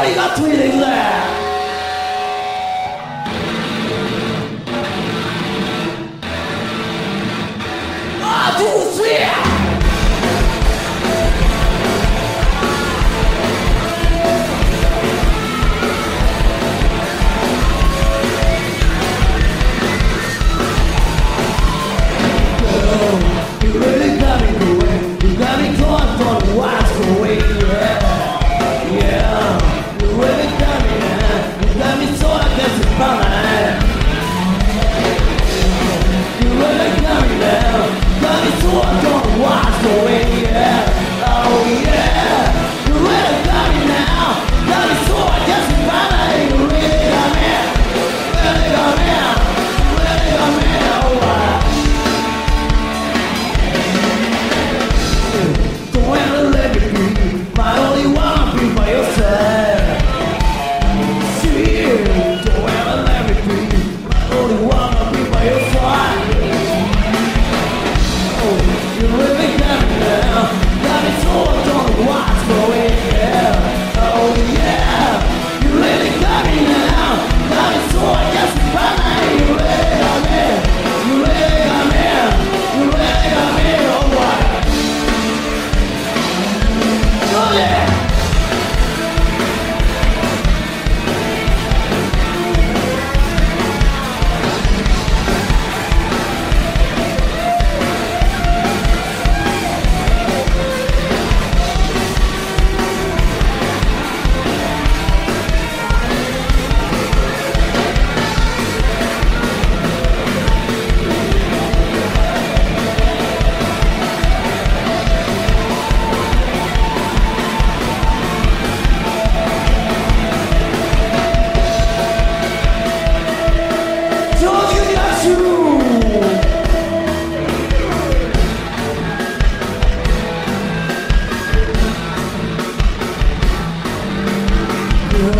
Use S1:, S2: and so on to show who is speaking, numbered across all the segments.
S1: ついていくぜあどう。せジョー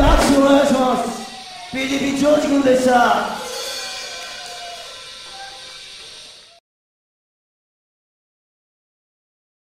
S1: 拍手をお願いします。PGP ジョージ君でした。